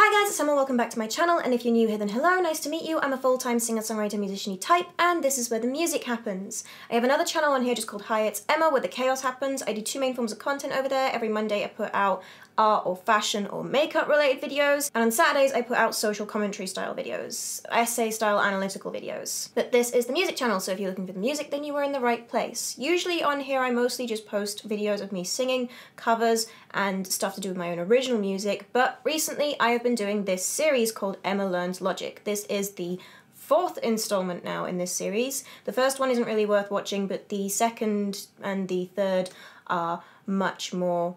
Hi guys, it's Emma, welcome back to my channel, and if you're new here then hello, nice to meet you. I'm a full-time singer-songwriter musician type, and this is where the music happens. I have another channel on here just called Hi It's Emma, where the chaos happens. I do two main forms of content over there. Every Monday I put out art or fashion or makeup related videos, and on Saturdays I put out social commentary style videos, essay style analytical videos. But this is the music channel, so if you're looking for the music, then you are in the right place. Usually on here I mostly just post videos of me singing, covers, and stuff to do with my own original music, but recently I have been doing this series called Emma Learns Logic. This is the fourth installment now in this series. The first one isn't really worth watching, but the second and the third are much more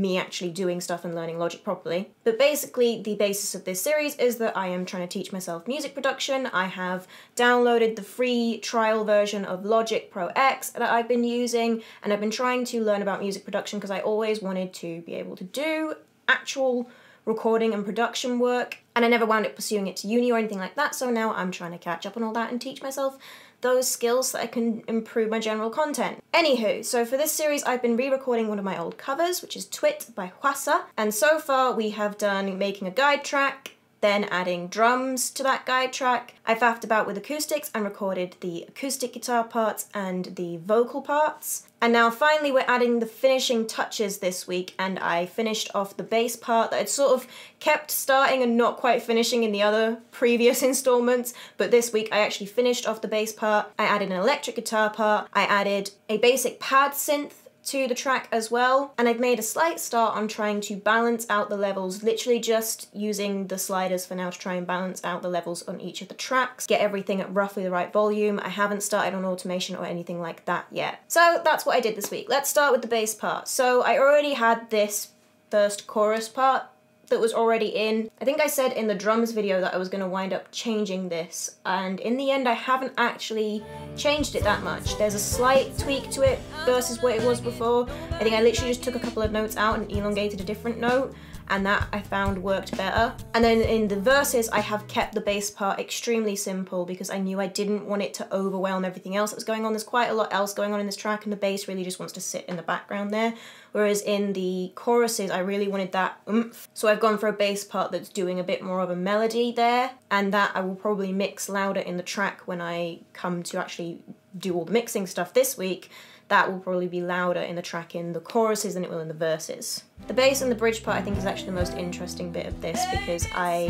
me actually doing stuff and learning Logic properly. But basically, the basis of this series is that I am trying to teach myself music production. I have downloaded the free trial version of Logic Pro X that I've been using, and I've been trying to learn about music production because I always wanted to be able to do actual recording and production work, and I never wound up pursuing it to uni or anything like that, so now I'm trying to catch up on all that and teach myself those skills that I can improve my general content. Anywho, so for this series I've been re-recording one of my old covers, which is Twit by Hwasa, and so far we have done making a guide track, then adding drums to that guide track. I faffed about with acoustics and recorded the acoustic guitar parts and the vocal parts. And now finally we're adding the finishing touches this week and I finished off the bass part that I'd sort of kept starting and not quite finishing in the other previous installments, but this week I actually finished off the bass part. I added an electric guitar part, I added a basic pad synth to the track as well. And I've made a slight start on trying to balance out the levels, literally just using the sliders for now to try and balance out the levels on each of the tracks, get everything at roughly the right volume. I haven't started on automation or anything like that yet. So that's what I did this week. Let's start with the bass part. So I already had this first chorus part that was already in. I think I said in the drums video that I was going to wind up changing this, and in the end I haven't actually changed it that much. There's a slight tweak to it versus what it was before. I think I literally just took a couple of notes out and elongated a different note, and that I found worked better. And then in the verses, I have kept the bass part extremely simple because I knew I didn't want it to overwhelm everything else that was going on. There's quite a lot else going on in this track, and the bass really just wants to sit in the background there. Whereas in the choruses, I really wanted that oomph. So I've gone for a bass part that's doing a bit more of a melody there, and that I will probably mix louder in the track when I come to actually do all the mixing stuff this week that will probably be louder in the track in the choruses than it will in the verses. The bass and the bridge part I think is actually the most interesting bit of this because I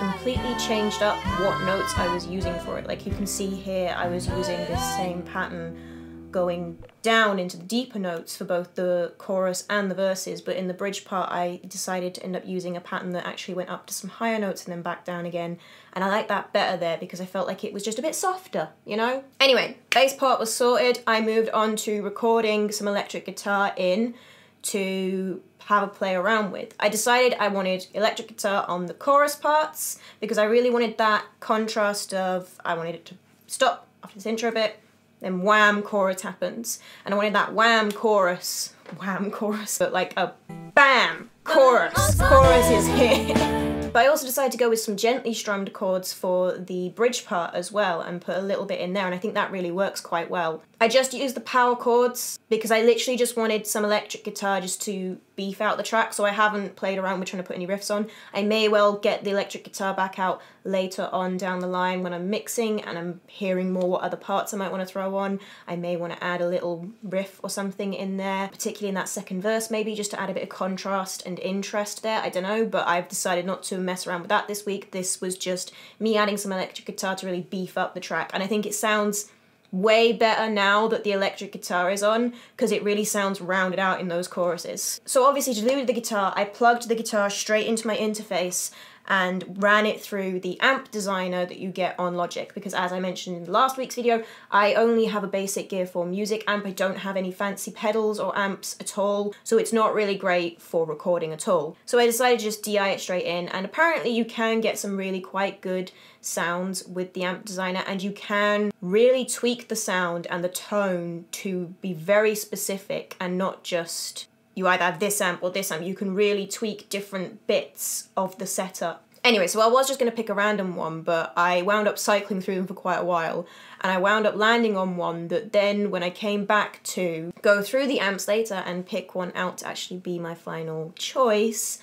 completely changed up what notes I was using for it. Like you can see here I was using this same pattern going down into the deeper notes for both the chorus and the verses, but in the bridge part, I decided to end up using a pattern that actually went up to some higher notes and then back down again. And I like that better there because I felt like it was just a bit softer, you know? Anyway, bass part was sorted. I moved on to recording some electric guitar in to have a play around with. I decided I wanted electric guitar on the chorus parts because I really wanted that contrast of, I wanted it to stop after this intro bit, then wham chorus happens. And I wanted that wham chorus, wham chorus, but like a bam chorus. Chorus is here. But I also decided to go with some gently strummed chords for the bridge part as well and put a little bit in there and I think that really works quite well. I just used the power chords because I literally just wanted some electric guitar just to beef out the track so I haven't played around with trying to put any riffs on. I may well get the electric guitar back out later on down the line when I'm mixing and I'm hearing more what other parts I might want to throw on. I may want to add a little riff or something in there, particularly in that second verse maybe just to add a bit of contrast and interest there. I don't know, but I've decided not to mess around with that this week. This was just me adding some electric guitar to really beef up the track, and I think it sounds way better now that the electric guitar is on because it really sounds rounded out in those choruses. So obviously to do with the guitar, I plugged the guitar straight into my interface and ran it through the amp designer that you get on Logic because as I mentioned in last week's video, I only have a basic Gear4music amp. I don't have any fancy pedals or amps at all, so it's not really great for recording at all. So I decided to just DI it straight in and apparently you can get some really quite good sounds with the amp designer and you can really tweak the sound and the tone to be very specific and not just you either have this amp or this amp. You can really tweak different bits of the setup. Anyway, so I was just going to pick a random one, but I wound up cycling through them for quite a while, and I wound up landing on one that then, when I came back to go through the amps later and pick one out to actually be my final choice,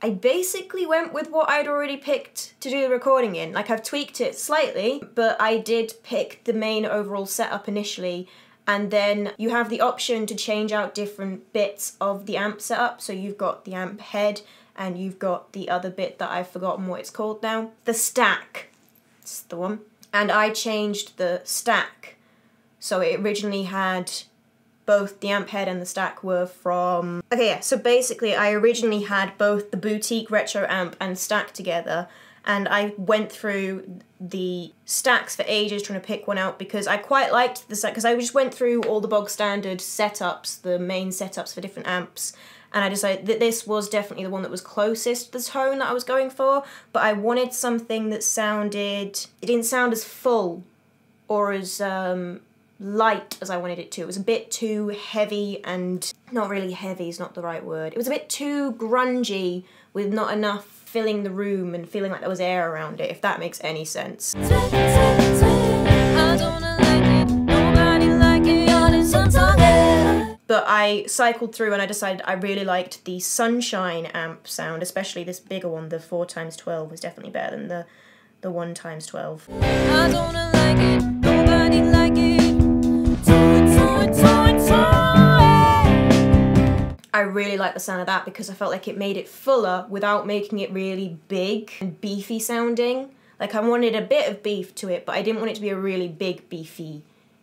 I basically went with what I'd already picked to do the recording in. Like I've tweaked it slightly, but I did pick the main overall setup initially and then you have the option to change out different bits of the amp setup. So you've got the amp head and you've got the other bit that I've forgotten what it's called now. The stack. It's the one. And I changed the stack. So it originally had both the amp head and the stack were from okay yeah so basically i originally had both the boutique retro amp and stack together and i went through the stacks for ages trying to pick one out because i quite liked the set because i just went through all the bog standard setups the main setups for different amps. And i decided that this was definitely the one that was closest to the tone that i was going for but i wanted something that sounded it didn't sound as full or as um, light as I wanted it to. It was a bit too heavy and not really heavy is not the right word. It was a bit too grungy with not enough filling the room and feeling like there was air around it, if that makes any sense. But I cycled through and I decided I really liked the Sunshine amp sound, especially this bigger one, the 4x12 was definitely better than the the 1 really like the sound of that because I felt like it made it fuller without making it really big and beefy sounding. Like I wanted a bit of beef to it, but I didn't want it to be a really big beefy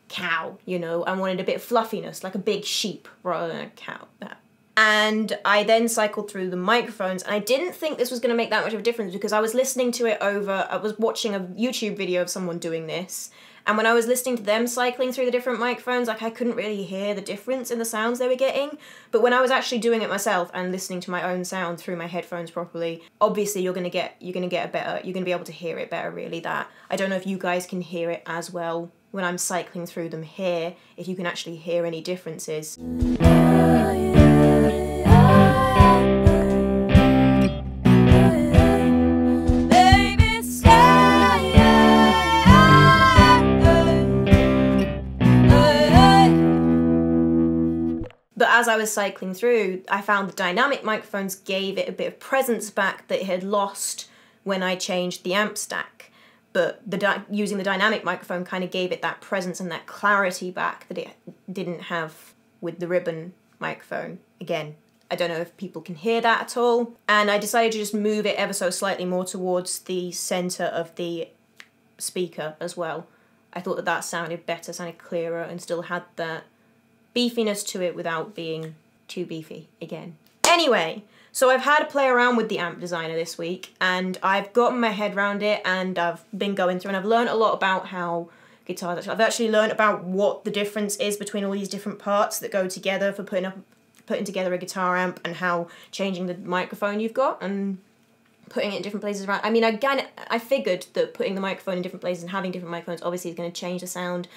cow, you know. I wanted a bit of fluffiness, like a big sheep rather than a cow. And I then cycled through the microphones, and I didn't think this was going to make that much of a difference because I was listening to it over, I was watching a YouTube video of someone doing this, and when I was listening to them cycling through the different microphones, like I couldn't really hear the difference in the sounds they were getting. But when I was actually doing it myself and listening to my own sound through my headphones properly, obviously you're gonna get you're gonna get a better you're gonna be able to hear it better really that. I don't know if you guys can hear it as well when I'm cycling through them here, if you can actually hear any differences. I was cycling through, I found the dynamic microphones gave it a bit of presence back that it had lost when I changed the amp stack. But the using the dynamic microphone kind of gave it that presence and that clarity back that it didn't have with the ribbon microphone. Again, I don't know if people can hear that at all. And I decided to just move it ever so slightly more towards the center of the speaker as well. I thought that that sounded better, sounded clearer, and still had that beefiness to it without being too beefy again. Anyway, so I've had to play around with the amp designer this week and I've gotten my head around it and I've been going through and I've learned a lot about how guitars actually, I've actually learned about what the difference is between all these different parts that go together for putting up putting together a guitar amp and how changing the microphone you've got and putting it in different places around. I mean, again, I figured that putting the microphone in different places and having different microphones obviously is going to change the sound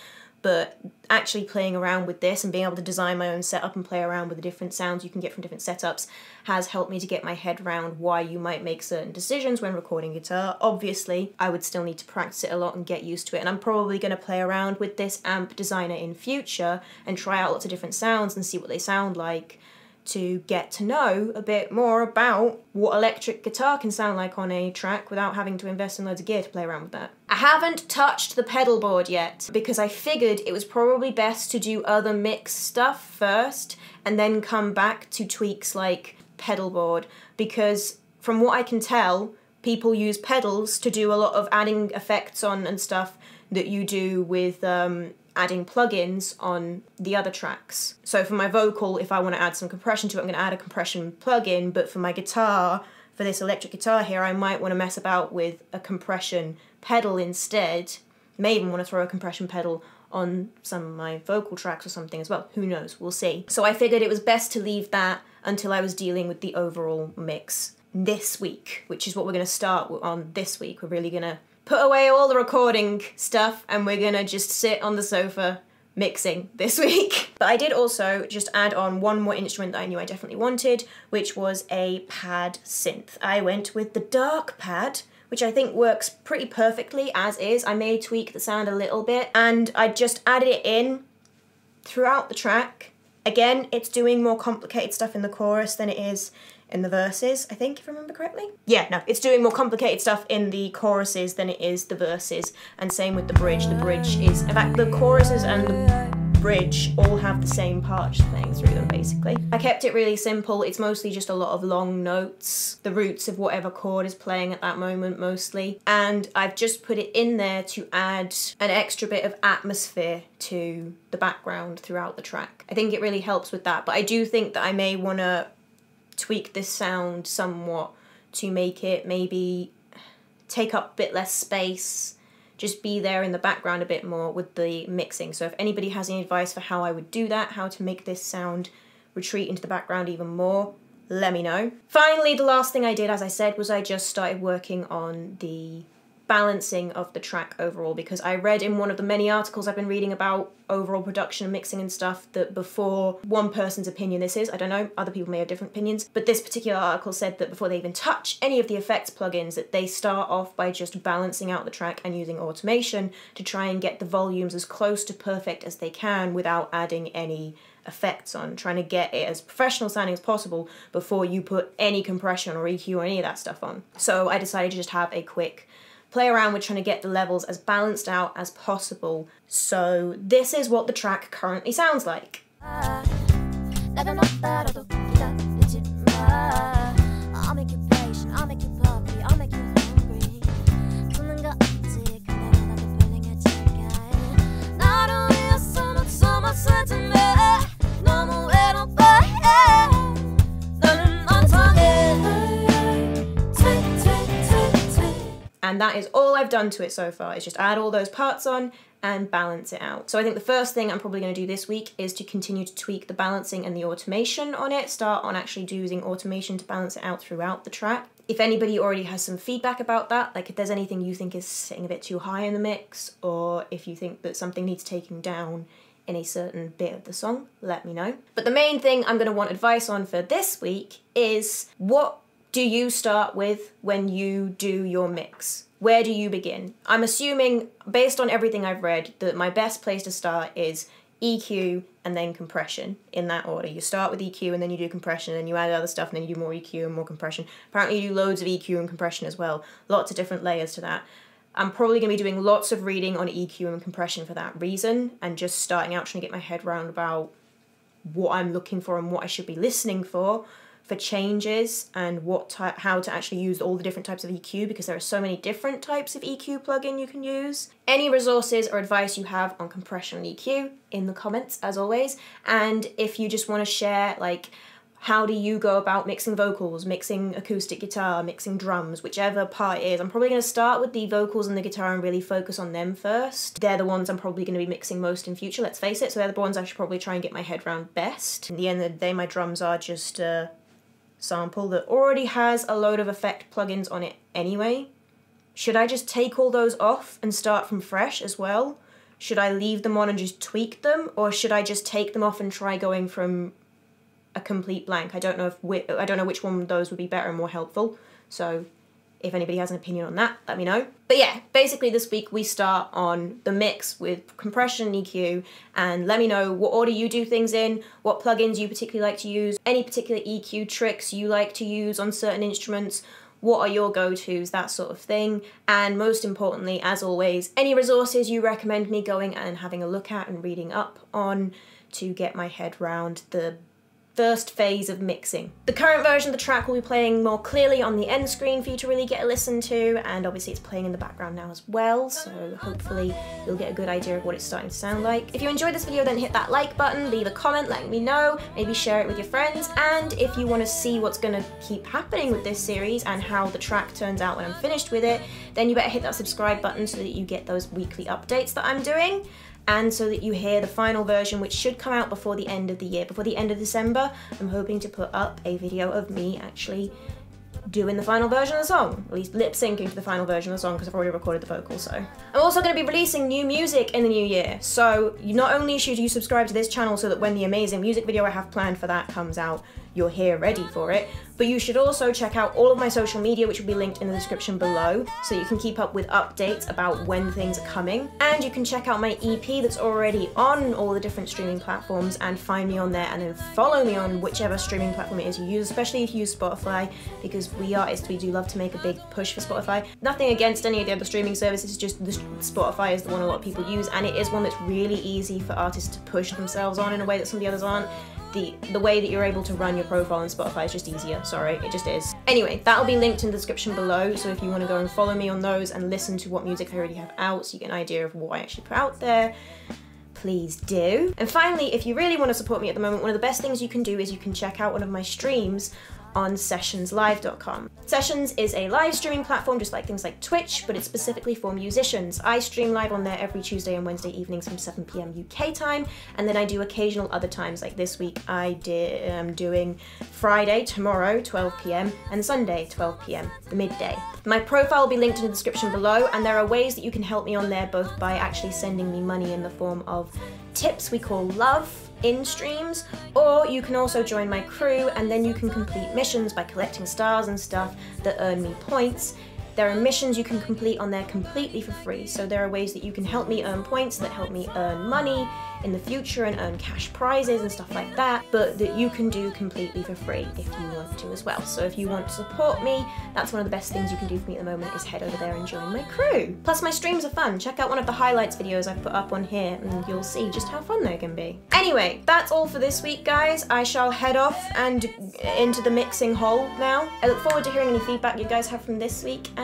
but actually playing around with this and being able to design my own setup and play around with the different sounds you can get from different setups has helped me to get my head around why you might make certain decisions when recording guitar. Obviously, I would still need to practice it a lot and get used to it, and I'm probably going to play around with this amp designer in future and try out lots of different sounds and see what they sound like to get to know a bit more about what electric guitar can sound like on a track without having to invest in loads of gear to play around with that. I haven't touched the pedal board yet because I figured it was probably best to do other mix stuff first and then come back to tweaks like pedal board because from what I can tell, people use pedals to do a lot of adding effects on and stuff that you do with um, adding plugins on the other tracks. So for my vocal, if I want to add some compression to it, I'm going to add a compression plugin, but for my guitar, for this electric guitar here, I might want to mess about with a compression pedal instead. May even want to throw a compression pedal on some of my vocal tracks or something as well. Who knows? We'll see. So I figured it was best to leave that until I was dealing with the overall mix this week, which is what we're going to start on this week. We're really going to put away all the recording stuff and we're gonna just sit on the sofa mixing this week. But I did also just add on one more instrument that I knew I definitely wanted, which was a pad synth. I went with the dark pad, which I think works pretty perfectly as is. I may tweak the sound a little bit, and I just added it in throughout the track. Again, it's doing more complicated stuff in the chorus than it is in the verses, I think, if I remember correctly. Yeah, no, it's doing more complicated stuff in the choruses than it is the verses, and same with the bridge. The bridge is, in fact, the choruses and the bridge all have the same part just playing through them basically. I kept it really simple. It's mostly just a lot of long notes, the roots of whatever chord is playing at that moment mostly. And I've just put it in there to add an extra bit of atmosphere to the background throughout the track. I think it really helps with that, but I do think that I may want to tweak this sound somewhat to make it maybe take up a bit less space just be there in the background a bit more with the mixing. So if anybody has any advice for how I would do that, how to make this sound retreat into the background even more, let me know. Finally, the last thing I did, as I said, was I just started working on the balancing of the track overall because I read in one of the many articles I've been reading about overall production and mixing and stuff that before one person's opinion this is, I don't know, other people may have different opinions, but this particular article said that before they even touch any of the effects plugins that they start off by just balancing out the track and using automation to try and get the volumes as close to perfect as they can without adding any effects on, trying to get it as professional sounding as possible before you put any compression or EQ or any of that stuff on. So I decided to just have a quick play around with trying to get the levels as balanced out as possible. So this is what the track currently sounds like. And that is all I've done to it so far, is just add all those parts on and balance it out. So I think the first thing I'm probably going to do this week is to continue to tweak the balancing and the automation on it, start on actually using automation to balance it out throughout the track. If anybody already has some feedback about that, like if there's anything you think is sitting a bit too high in the mix, or if you think that something needs taking down in a certain bit of the song, let me know. But the main thing I'm going to want advice on for this week is what do you start with when you do your mix? Where do you begin? I'm assuming, based on everything I've read, that my best place to start is EQ and then compression in that order. You start with EQ and then you do compression and then you add other stuff and then you do more EQ and more compression. Apparently you do loads of EQ and compression as well. Lots of different layers to that. I'm probably going to be doing lots of reading on EQ and compression for that reason and just starting out trying to get my head around about what I'm looking for and what I should be listening for for changes and what ty- how to actually use all the different types of EQ because there are so many different types of EQ plugin you can use. Any resources or advice you have on compression and EQ in the comments as always. And if you just want to share like how do you go about mixing vocals, mixing acoustic guitar, mixing drums, whichever part it is. I'm probably going to start with the vocals and the guitar and really focus on them first. They're the ones I'm probably going to be mixing most in future, let's face it. So they're the ones I should probably try and get my head around best. In the end of the day, my drums are just uh, sample that already has a load of effect plugins on it anyway. Should I just take all those off and start from fresh as well? Should I leave them on and just tweak them, or should I just take them off and try going from a complete blank? I don't know if I don't know which one of those would be better and more helpful. So if anybody has an opinion on that, let me know. But yeah, basically this week we start on the mix with compression and EQ and let me know what order you do things in, what plugins you particularly like to use, any particular EQ tricks you like to use on certain instruments, what are your go-tos, that sort of thing. And most importantly, as always, any resources you recommend me going and having a look at and reading up on to get my head round the first phase of mixing. The current version of the track will be playing more clearly on the end screen for you to really get a listen to, and obviously it's playing in the background now as well, so hopefully you'll get a good idea of what it's starting to sound like. If you enjoyed this video, then hit that like button, leave a comment letting me know, maybe share it with your friends, and if you want to see what's going to keep happening with this series and how the track turns out when I'm finished with it, then you better hit that subscribe button so that you get those weekly updates that I'm doing and so that you hear the final version which should come out before the end of the year. Before the end of December, I'm hoping to put up a video of me actually doing the final version of the song, at least lip syncing to the final version of the song because I've already recorded the vocals. So I'm also going to be releasing new music in the new year. So not only should you subscribe to this channel so that when the amazing music video I have planned for that comes out, you're here ready for it. But you should also check out all of my social media, which will be linked in the description below, so you can keep up with updates about when things are coming. And you can check out my EP that's already on all the different streaming platforms and find me on there and then follow me on whichever streaming platform it is you use, especially if you use Spotify, because we artists, we do love to make a big push for Spotify. Nothing against any of the other streaming services, just the Spotify is the one a lot of people use, and it is one that's really easy for artists to push themselves on in a way that some of the others aren't the the way that you're able to run your profile on Spotify is just easier. Sorry, it just is. Anyway, that'll be linked in the description below. So if you want to go and follow me on those and listen to what music I already have out, so you get an idea of what I actually put out there. Please do. And finally, if you really want to support me at the moment, one of the best things you can do is you can check out one of my streams on sessionslive.com. Sessions is a live streaming platform just like things like Twitch, but it's specifically for musicians. I stream live on there every Tuesday and Wednesday evenings from 7 p.m. UK time, and then I do occasional other times like this week I did am um, doing Friday tomorrow 12 p.m. and Sunday 12 p.m. midday. My profile will be linked in the description below, and there are ways that you can help me on there both by actually sending me money in the form of tips we call love in streams, or you can also join my crew and then you can complete missions by collecting stars and stuff that earn me points. There are missions you can complete on there completely for free, so there are ways that you can help me earn points that help me earn money in the future and earn cash prizes and stuff like that, but that you can do completely for free if you want to as well. So if you want to support me, that's one of the best things you can do for me at the moment is head over there and join my crew. Plus my streams are fun. Check out one of the highlights videos I've put up on here and you'll see just how fun they can be. Anyway, that's all for this week guys. I shall head off and into the mixing hole now. I look forward to hearing any feedback you guys have from this week and